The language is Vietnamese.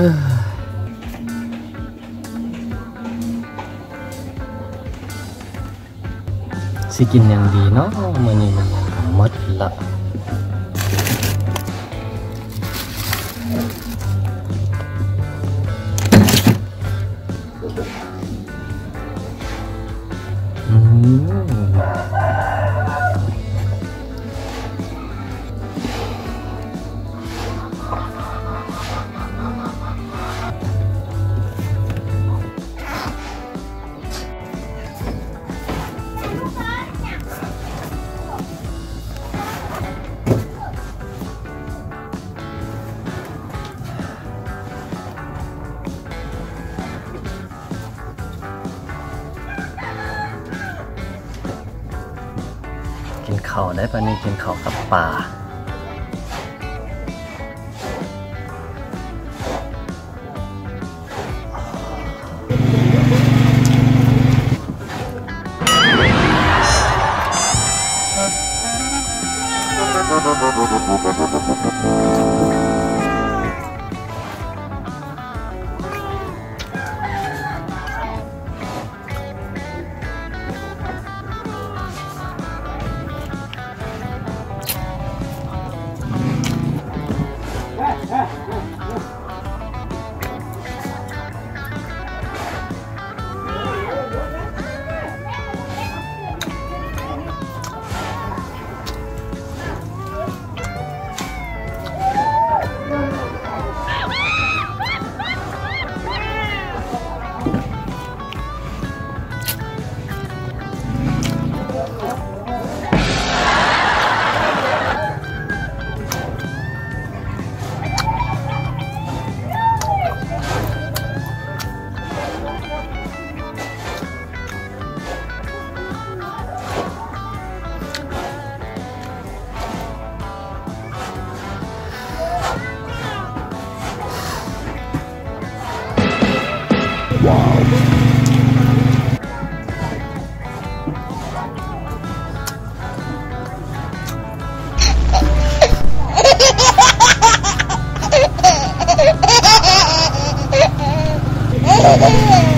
Sikin yang di no mani amat lah. Hmm. เขาได้ปนี่กินเขากับป่า Wow.